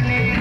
जाने